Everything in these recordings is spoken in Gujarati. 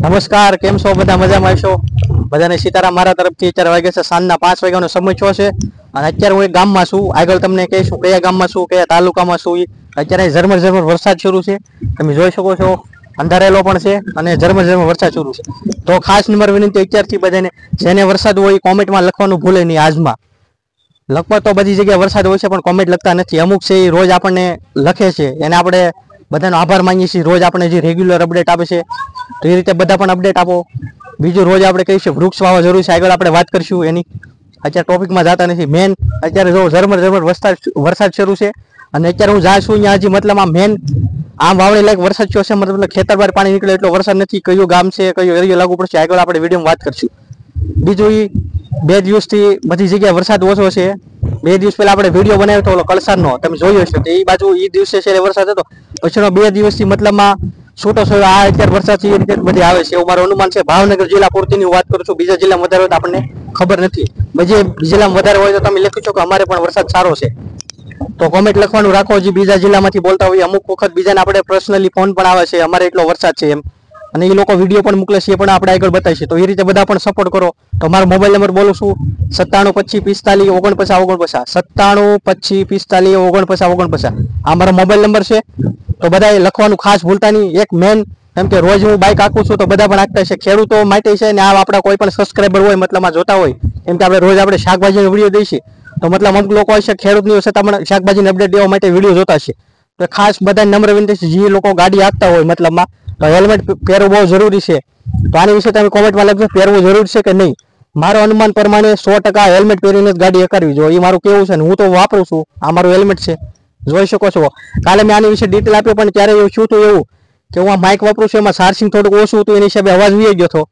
નમસ્કાર, કેમ છો? બધા મજામાં છો? બધાને સીતારામ મારા તરફથી અત્યારે વાગે છે સાંજના પાંચ વાગ્યાનો સમય છો છે. અને અત્યારે હું એક ગામમાં છું. આગળ તમને કહીશું કયા ગામમાં છું, કયા તાલુકામાં છું. અત્યારે ઝરમર ઝરમર વરસાદ શરૂ છે. તમે જોઈ શકો છો, અંધારેલો પણ છે અને ઝરમર ઝરમર વરસાદ શરૂ છે. તો ખાસ નંબર વિનંતી અત્યારથી બધાને, જેને વરસાદ હોય એ કોમેન્ટમાં લખવાનું ભૂલે નહીં આજમાં. લખવા તો બધી જગ્યાએ વરસાદ હોય છે, પણ કોમેન્ટ લખતા નથી. અમુક છે એ રોજ આપણને લખે છે. એને આપણે બધાનો આભાર માનીએ છીએ. રોજ આપણે જે રેગ્યુલર અપડેટ આપે છે, તો એ રીતે બધા પણ અપડેટ આપો. બીજું રોજ આપણે કહીશું વૃક્ષ વાવવા જરૂરી છે. આગળ આપણે વાત કરીશું એની. અત્યારે ટોપિકમાં જતા નથી. મેન અત્યારે જો ઝરમર ઝરમર વરસાદ વરસાદ શરૂ છે. અને અત્યારે હું જ્યાં છું અહીંયા હજી મતલબ આ મેન આમ વાવણી લાયક વરસાદ થયો છે. મતલબ ખેતર બહાર પાણી નીકળે એટલો વરસાદ નથી. કયું ગામ છે, કયો એરિયો લાગુ પડશે, આગળ આપણે વિડીયોમાં વાત કરીશું. બીજું એ બે દિવસથી બધી જગ્યાએ વરસાદ ઓછો છે. બે દિવસ પહેલા આપણે વીડિયો બનાવ્યો હતો ઓલો કલસારનો તમે જોયો હશે. તો એ બાજુ એ દિવસે છે વરસાદ હતો. પછીનો બે દિવસથી મતલબમાં છૂટો છો આ અત્યારે વરસાદ છે, એ રીતે બધી આવે છે. એવું મારું અનુમાન છે. ભાવનગર જિલ્લા પૂરતીની વાત કરું છું. બીજા જિલ્લામાં વધારે હોય તો આપણને ખબર નથી. બીજે જિલ્લામાં વધારે હોય તો તમે લખી છો કે અમારે પણ વરસાદ સારો છે. તો કોમેન્ટ લખવાનું રાખો. જે બીજા જિલ્લામાંથી બોલતા હોય અમુક વખત બીજાને આપણે પર્સનલી ફોન પણ આવે છે. અમારે એટલો વરસાદ છે એમ. અને એ લોકો વીડિયો પણ મોકલે છે, એ પણ આપણે આગળ બતાવીએ તો એ રીતે બધા પણ સપોર્ટ કરો. તો મારો મોબાઈલ નંબર બોલું છું. સત્તાણું પચીસ પિસ્તાલીસ ઓગણપચાસ ઓગણપચાસ. સત્તાણું પચીસ પિસ્તાલીસ ઓગણપચાસ ઓગણપચાસ. આ મારો મોબાઈલ નંબર છે. તો બધા લખવાનું ખાસ ભૂલતા નહીં. એક મેન એમ કે રોજ હું બાઇક આખું છું, તો બધા પણ આખતા છે. ખેડૂતો માટે છે ને આ આપણા કોઈ પણ સબસ્ક્રાઈબર હોય મતલબમાં જોતા હોય એમ કે આપણે રોજ આપણે શાકભાજીનો વીડિયો દઈશું. તો મતલબ અમુક લોકો છે, ખેડૂતની છતાં પણ શાકભાજીની અપડેટ દેવા માટે વીડિયો જોતા છે. તો ખાસ બધા નમ્ર વિનંતી છે, જે લોકો ગાડી આપતા હોય, મતલબમાં તો હેલ્મેટ પહેરવું બહુ જરૂરી છે. તો આની વિશે તમે કોમેન્ટમાં લખજો, પહેરવું જરૂરી છે કે નહીં? મારો અનુમાન પ્રમાણે સો ટકા હેલ્મેટ પહેરીને જ ગાડી કરવી જોઈએ. એ મારું કેવું છે ને, હું તો વાપરું છું. આ મારું હેલ્મેટ છે. જોઈ શકો છો. કાલે મેં આની વિશે ડિટેલ આપી પણ ત્યારે એવું શું હતું એવું કે હું આ માઇક વાપરું છું, એમાં ચાર્જિંગ થોડુંક ઓછું હતું, એની હિસાબે અવાજ વી ગયો હતો.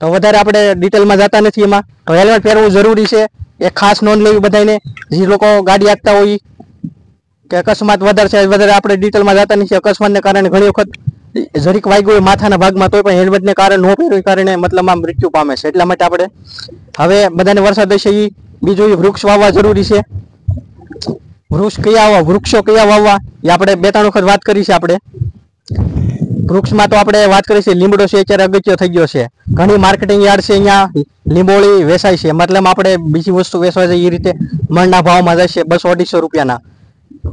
તો વધારે આપણે ડિટેલમાં જતા નથી એમાં. તો હેલ્મેટ પહેરવું જરૂરી છે. એ ખાસ નોંધ લેવી બધાને જે લોકો ગાડી આપતા હોય. કે અકસ્માત વધારે છે, વધારે આપણે ડિટેલમાં જતા નથી. અકસ્માતને કારણે ઘણી વખત જરીક વાગ્યું હોય માથાના ભાગમાં, તોય પણ હેલ્મેટને કારણે, નો પહેરવું કારણે મતલબ આમ મૃત્યુ પામે છે. એટલા માટે આપણે હવે બધાને વરસાદ હશે એ બીજું વૃક્ષ વાવવા જરૂરી છે. વૃક્ષ કયા વાવવા? વૃક્ષો કયા વાવવા? એ આપણે બે ત્રણ વખત વાત કરી છે આપણે. વૃક્ષમાં તો આપણે વાત કરી છે, લીમડો છે, અત્યારે અગત્ય થઈ ગયો છે. ઘણી માર્કેટિંગ યાર્ડ છે અહીંયા, લીંબોળી વેચાય છે. મતલબ આપણે બીજી વસ્તુ વેચવા જઈએ એ રીતે, મણના ભાવમાં જાય છે બસો અઢીસો રૂપિયાના.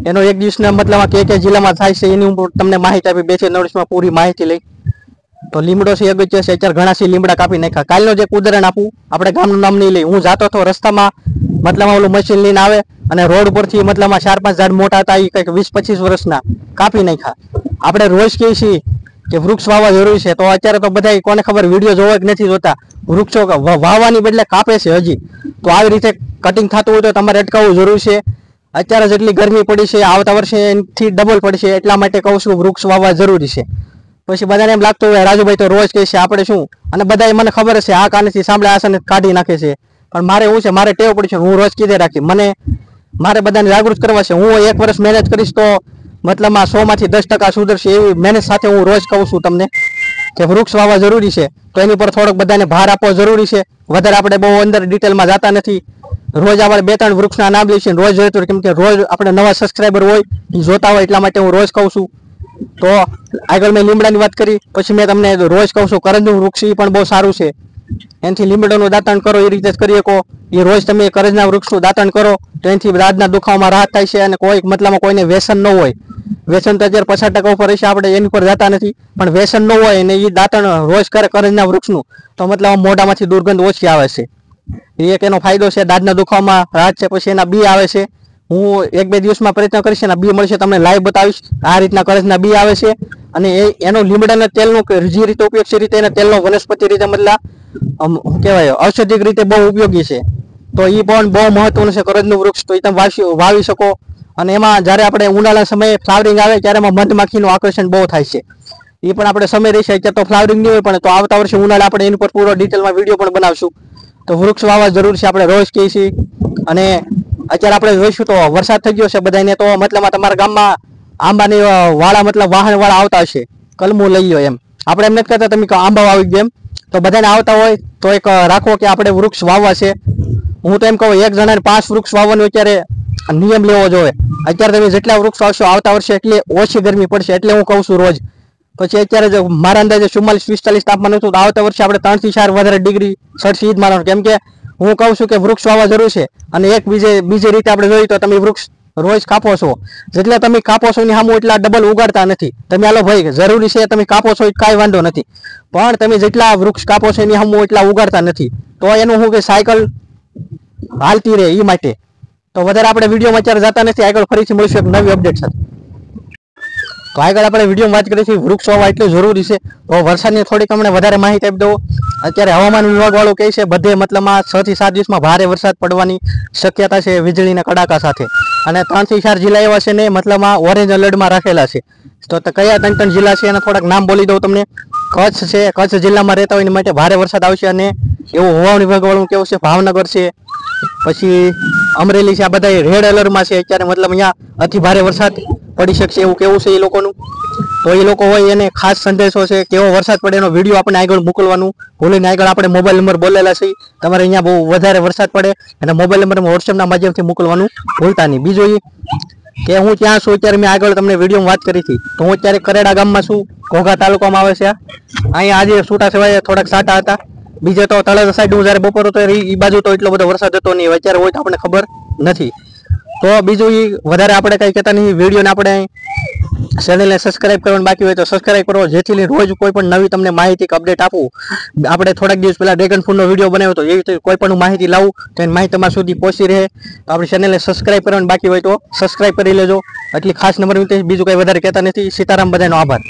એનો એક દિવસના મતલબ કે કે જિલ્લામાં થાય છે એની હું તમને માહિતી આપી, બે છે ત્રણ પૂરી માહિતી લઈ. તો લીમડો છે, અગત્ય છે, અત્યારે ઘણા છે, લીમડા કાપી નાખ્યા. કાલનો જે ઉદાહરણ આપું, આપણે ગામનું નામ નહીં લઈ હું જાતો હતો રસ્તામાં, મતલબ ઓલું મશીન લઈને આવે અને રોડ ઉપરથી મતલબ ચાર પાંચ ઝાડ મોટા હતા એ કંઈક વીસ પચીસ વર્ષના, કાપી નાખ્યા. આપણે રોજ કહીએ છીએ કે વૃક્ષ વાવવા જરૂરી છે. તો અત્યારે તો બધા કોને ખબર, વીડિયો જોવા કે નથી જોતા. વૃક્ષો વાવવાની બદલે કાપે છે હજી. તો આવી રીતે કટિંગ થતું હોય તો તમારે અટકાવવું જરૂરી છે. અત્યારે જેટલી ગરમી પડી છે, આવતા વર્ષે એનાથી ડબલ પડશે, એટલા માટે કહું છું વૃક્ષ વાવવા જરૂરી છે. પછી બધાને એમ લાગતું હોય, રાજુભાઈ તો રોજ કહે છે, આપણે શું? અને બધા મને ખબર છે, આ કાનેથી સાંભળે, આ કાઢી નાખે છે. પણ મારે એવું છે, મારે ટેવ પડી છે, હું રોજ કીધે રાખી. મને, મારે બધાને જાગૃત કરવા છે. હું એક વર્ષ મહેનત કરીશ તો મતલબમાં સો માંથી દસ ટકા સુધરશે એવી મહેનત સાથે હું રોજ કહું છું તમને કે વૃક્ષ વાવવા જરૂરી છે. તો એની પર થોડોક બધાને ભાર આપવો જરૂરી છે. વધારે આપણે બહુ અંદર ડિટેલમાં જતા નથી. રોજ આપણે બે ત્રણ વૃક્ષના નામ લઈશું રોજ જોઈતું કેમ કે રોજ આપણે નવા સબસ્ક્રાઈબર હોય, એ જોતા હોય એટલા માટે હું રોજ કહું છું. તો આગળ મેં લીમડાની વાત કરી, પછી મેં તમને રોજ કહું છું, કરંજનું વૃક્ષ એ પણ બહુ સારું છે. એનાથી લીમડાનું દાંતણ કરો, એ રીતે જ કરી શકો. એ રોજ તમે કરજના વૃક્ષનું દાંતણ કરો, તો એનાથી રાતના દુખાવામાં રાહત થાય છે અને કોઈ મતલબમાં કોઈને વ્યસન ન હોય. વ્યસન તો અત્યારે પચાસ ટકા ઉપર હશે, આપણે એની પર જતા નથી, પણ વ્યસન ન હોય અને એ દાંતણ રોજ કરે, કરજના વૃક્ષનું. તો મતલબ મોઢામાંથી દુર્ગંધ ઓછી આવે છે. એ એક એનો ફાયદો છે, દાંતના દુખાવામાં રાહત છે, પછી એના બી આવે છે. હું એક બે દિવસમાં પ્રયત્ન કરીશ, એના બી મળશે, તમને લાઈવ બતાવીશ. આ રીતના કરજના બી આવે છે. અને એ, એનો લીમડાના તેલનો જે રીતે ઉપયોગ છે રીતે એના તેલનો વનસ્પતિ રીતે મતલબ શું કહેવાય, ઔષધિક રીતે બહુ ઉપયોગી છે. તો એ પણ બહુ મહત્વનું છે કરજનું વૃક્ષ, તો એ તમે વાવી શકો. અને એમાં જ્યારે આપણે ઉનાળા સમયે ફ્લાવરિંગ આવે, ત્યારે એમાં મધમાખીનું આકર્ષણ બહુ થાય છે. એ પણ આપણે સમય રહેશે, અત્યારે તો ફ્લાવરિંગ નહીં હોય, પણ તો આવતા વર્ષે ઉનાળા આપણે એની પર પૂરો ડિટેલમાં વીડિયો પણ બનાવશું. તો વૃક્ષ વાવવા જરૂર છે, આપણે રોજ કહીએ છીએ. અને અત્યારે આપણે જોઈશું તો વરસાદ થઈ ગયો છે બધાને તો મતલબ તમારા ગામમાં આંબાની વાળા મતલબ વાહન વાળા આવતા હશે. કલમું લઈ લો એમ. આપણે એમ નથી કહેતા તમે આંબા વાવી દો એમ. તો બધાને આવતા હોય, તો એક રાખો કે આપણે વૃક્ષ વાવવા છે. હું તો એમ કહું, એક જણાને પાંચ વૃક્ષ વાવવાનું અત્યારે નિયમ લેવો જોઈએ. અત્યારે તમે જેટલા વૃક્ષ વાવશો આવતા વર્ષે, એટલે ઓછી ગરમી પડશે, એટલે હું કહું છું રોજ પછી અત્યારે જો મારા અંદાજે ચુમ્માલીસ, પિસ્તાલીસ તાપમાન હતું આવતા વર્ષે આપણે ત્રણથી ચાર વધારે ડિગ્રી સડસી ઈદ મારવાનું. કેમ કે હું કહું છું કે વૃક્ષ વાવવા જરૂર છે અને એક બીજે, બીજી રીતે આપણે જોઈએ તો તમે વૃક્ષ રોજ કાપો છો. જેટલા તમે કાપો છો એની સામું એટલા ડબલ ઉગાડતા નથી. તમે આલો ભાઈ, જરૂરી છે તમે કાપો છો કાંઈ વાંધો નથી. પણ તમે જેટલા વૃક્ષ કાપો છો એની સામું એટલા ઉગાડતા નથી. તો એનું શું કે સાયકલ હાલતી રહે એ માટે. તો વધારે આપણે વિડીયોમાં અત્યારે જતા નથી. આગળ ફરીથી મળીશું એક નવી અપડેટ સાથે. તો આગળ આપણે વિડીયોમાં વાત કરીએ છીએ વૃક્ષ હોવા એટલું જરૂરી છે. તો વરસાદની થોડીક અમને વધારે માહિતી આપી દો અત્યારે હવામાન વિભાગ વાળું કહે છે, બધે મતલબમાં છ થી સાત દિવસમાં ભારે વરસાદ પડવાની શક્યતા છે વીજળીના કડાકા સાથે. અને ત્રણથી ચાર જિલ્લા એવા છે ને, મતલબમાં ઓરેન્જ અલર્ટમાં રાખેલા છે. તો કયા ત્રણ ત્રણ જિલ્લા છે એના થોડાક નામ બોલી દઉં તમને. કચ્છ છે, કચ્છ જિલ્લામાં રહેતા હોય એની માટે ભારે વરસાદ આવશે અને એવું હવામાન વિભાગ વાળું કેવું છે, ભાવનગર છે, પછી અમરેલી છે, આ બધા રેડ અલર્ટમાં છે. અત્યારે મતલબ અહીંયા અતિ ભારે વરસાદ પડી શકશે એવું કેવું છે એ લોકોનું? તો એ લોકો હોય એને ખાસ સંદેશો છે કેવો વરસાદ પડે એનો વીડિયો આપણે આગળ મોકલવાનું. ભૂલીને આગળ આપણે મોબાઈલ નંબર બોલેલા છે. તમારે અહીંયા બહુ વધારે વરસાદ પડે અને મોબાઈલ નંબર વોટ્સએપના માધ્યમથી મોકલવાનું ભૂલતા નહીં. બીજું એ કે હું ત્યાં છું અત્યારે મેં આગળ તમને વિડીયોમાં વાત કરી હતી. તો હું અત્યારે કરેડા ગામમાં છું. ઘોઘા તાલુકામાં આવે છે અહીંયા આજે છૂટા છવાયા થોડાક સાટા હતા. બીજે તો તળાજા સાઈડ હું જ્યારે બપોર હતો એ બાજુ તો એટલો બધો વરસાદ હતો નહીં. અત્યારે હોય તો આપણને ખબર નથી. તો બીજું એ વધારે આપણે કંઈ કહેતા નહીં, વિડીયોને આપણે ચેનલને સબસ્ક્રાઈબ કરવાનું બાકી હોય તો સબસ્ક્રાઈબ કરો, જેથી રોજ કોઈ પણ નવી તમને માહિતી કે અપડેટ આપું. આપણે થોડાક દિવસ પહેલાં ડ્રેગન ફૂડનો વીડિયો બનાવ્યો હતો, એવી રીતે કોઈ પણ માહિતી લાવું, તો એની માહિતી તમારા સુધી પહોંચી રહે. તો આપણી ચેનલને સબસ્ક્રાઇબ કરવાનું બાકી હોય તો સબસ્ક્રાઇબ કરી લેજો. એટલી ખાસ નંબર બીજું કંઈ વધારે કહેતા નથી. સીતારામ બધાનો આભાર.